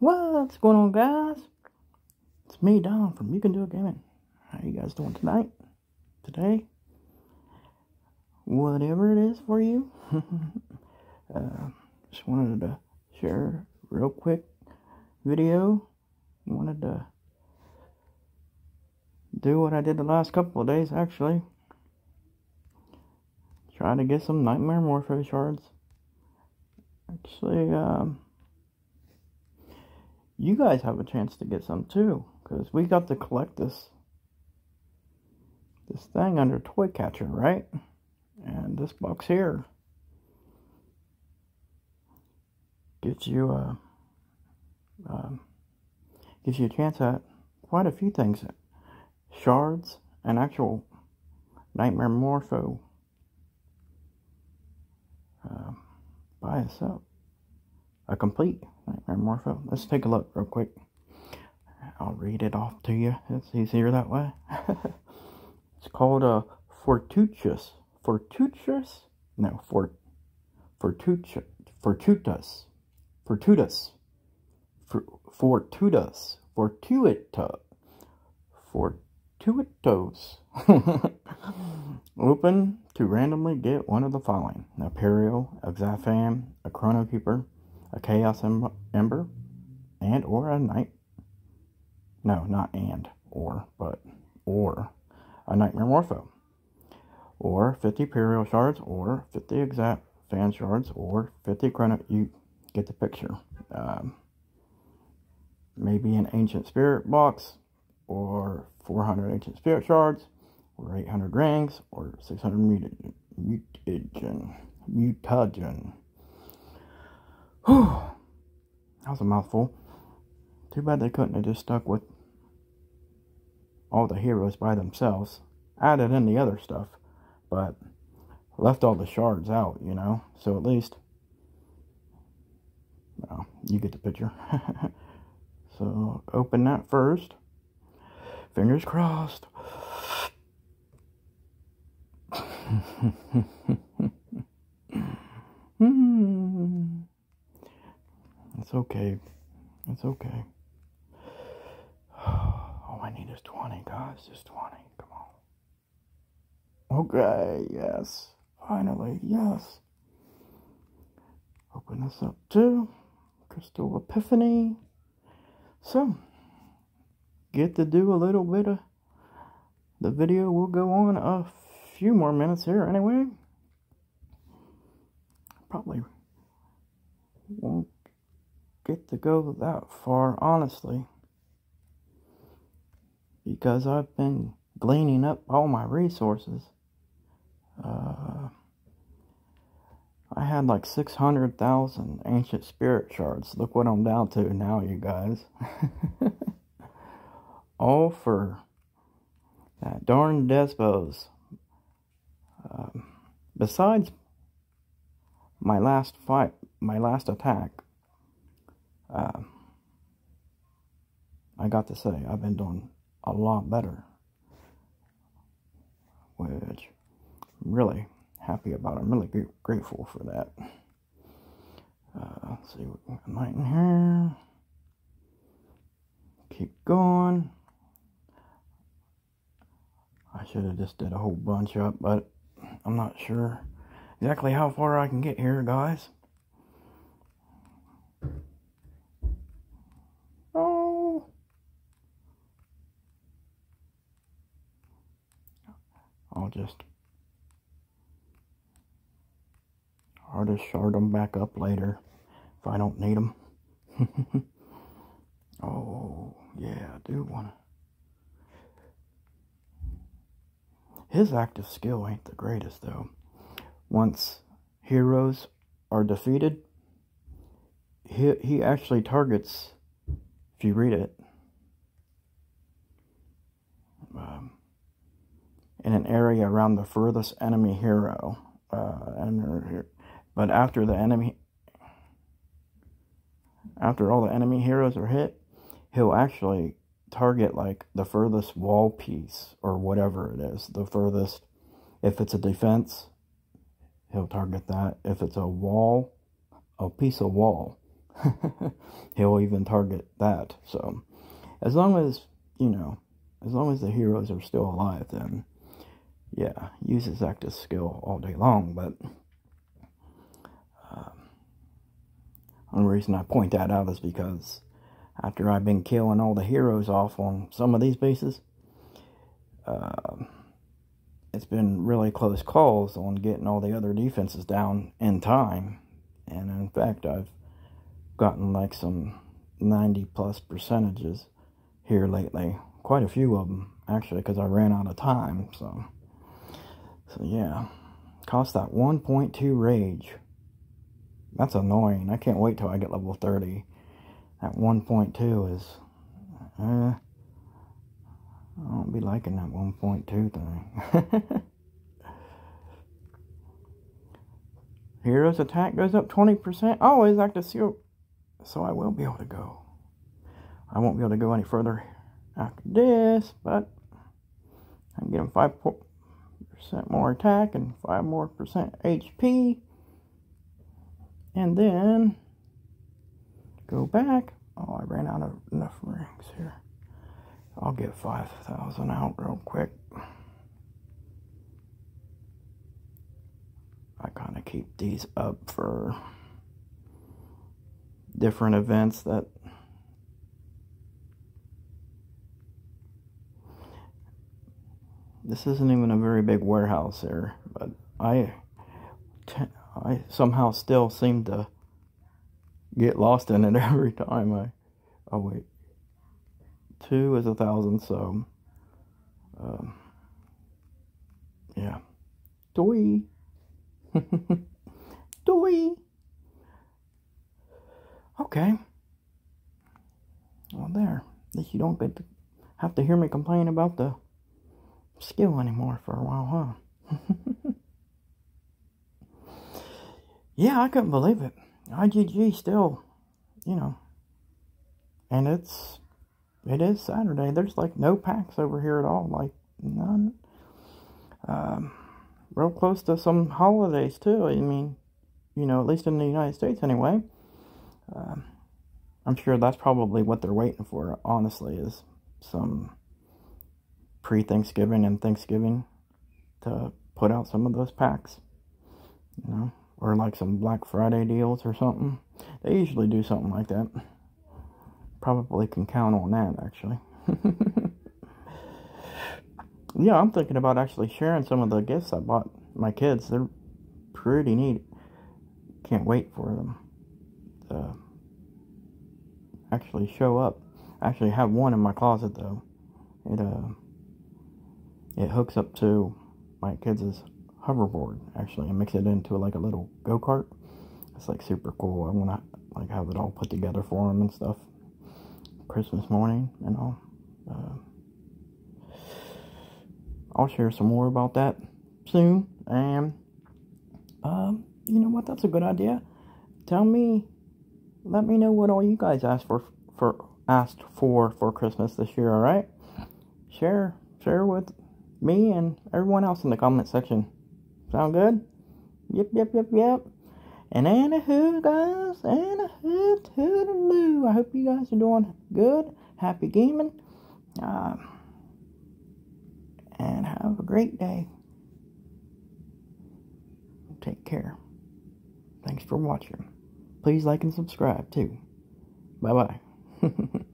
What's going on, guys? It's me, Don from You Can Do It Gaming. How you guys doing tonight? Today? Whatever it is for you. uh, just wanted to share real quick video. Wanted to do what I did the last couple of days, actually. Try to get some Nightmare Morpho shards. Actually, um, you guys have a chance to get some too, because we got to collect this this thing under Toy Catcher, right? And this box here gives you a um, gives you a chance at quite a few things, shards and actual Nightmare Morpho. Uh, by itself a complete Nightmare Morpho. Let's take a look real quick. I'll read it off to you. It's easier that way. it's called a uh, Fortuitous. Fortuitous? No, Fort Fortuitous. Fortuitous. Fortuitous. Fortuitous. Fortuita. Fortuitous. Open to randomly get one of the following. Imperial, Exafam, a Chrono Keeper, Chaos Ember, and or a Night. No, not and, or, but, or a Nightmare Morpho. Or 50 Imperial Shards, or 50 Exact Fan Shards, or 50 Chrono. You get the picture. Um, maybe an Ancient Spirit box, or 400 Ancient Spirit Shards, or 800 Rings, or 600 Mutagen. Mutagen. Whew. That was a mouthful. Too bad they couldn't have just stuck with all the heroes by themselves. Added in the other stuff, but left all the shards out, you know? So at least, well, you get the picture. so open that first. Fingers crossed. It's okay. It's okay. All I need is 20, guys. Just 20. Come on. Okay, yes. Finally, yes. Open this up too. Crystal Epiphany. So, get to do a little bit of the video will go on a few more minutes here anyway. Probably won't get to go that far, honestly. Because I've been gleaning up all my resources. Uh, I had like 600,000 ancient spirit shards. Look what I'm down to now, you guys. all for that darn Despos. Um, besides my last fight, my last attack, uh, I got to say, I've been doing a lot better, which I'm really happy about. I'm really grateful for that. Uh, let's see what we got in here. Keep going. I should have just did a whole bunch up, but I'm not sure exactly how far I can get here, guys. I'll just I'll just shard them back up later if I don't need them. oh, yeah, I do want to. His active skill ain't the greatest, though. Once heroes are defeated, he, he actually targets, if you read it, um, in an area around the furthest enemy hero. Uh, but after the enemy, after all the enemy heroes are hit, he'll actually target like the furthest wall piece or whatever it is. The furthest, if it's a defense, he'll target that. If it's a wall, a piece of wall, he'll even target that. So, as long as, you know, as long as the heroes are still alive, then, yeah, use his active skill all day long. But, uh, only reason I point that out is because after I've been killing all the heroes off on some of these bases, uh, it's been really close calls on getting all the other defenses down in time. And in fact, I've gotten like some 90 plus percentages here lately. Quite a few of them, actually, because I ran out of time. So, yeah. Cost that 1.2 rage. That's annoying. I can't wait till I get level 30. That 1.2 is... Uh, I don't be liking that 1.2 thing. Hero's attack goes up 20%. Oh, it's like the seal. So I will be able to go. I won't be able to go any further after this, but I can get him 5% more attack and 5 more percent HP. And then go back. Oh, I ran out of enough rings here. I'll get 5,000 out real quick. I kind of keep these up for different events that this isn't even a very big warehouse here, but I I somehow still seem to get lost in it every time I oh wait two is a thousand, so um, yeah. Doi. Doi. Okay. Well, there. At least you don't get to have to hear me complain about the skill anymore for a while, huh? yeah, I couldn't believe it. IGG still, you know, and it's it is Saturday. There's like no packs over here at all. Like none. Um, real close to some holidays too. I mean, you know, at least in the United States anyway. Um, I'm sure that's probably what they're waiting for. Honestly, is some pre-Thanksgiving and Thanksgiving to put out some of those packs. You know, or like some Black Friday deals or something. They usually do something like that. Probably can count on that, actually. yeah, I'm thinking about actually sharing some of the gifts I bought my kids. They're pretty neat. Can't wait for them to actually show up. I actually have one in my closet, though. It, uh, it hooks up to my kids' hoverboard, actually, and makes it into like a little go-kart. It's like super cool. I want to like have it all put together for them and stuff. Christmas morning and all. Uh, I'll share some more about that soon. And um, you know what? That's a good idea. Tell me, let me know what all you guys asked for for asked for for Christmas this year. All right, share share with me and everyone else in the comment section. Sound good? Yep, yep, yep, yep. And anywho, guys, anywho, toodaloo. I hope you guys are doing good. Happy gaming. Uh, and have a great day. Take care. Thanks for watching. Please like and subscribe too. Bye bye.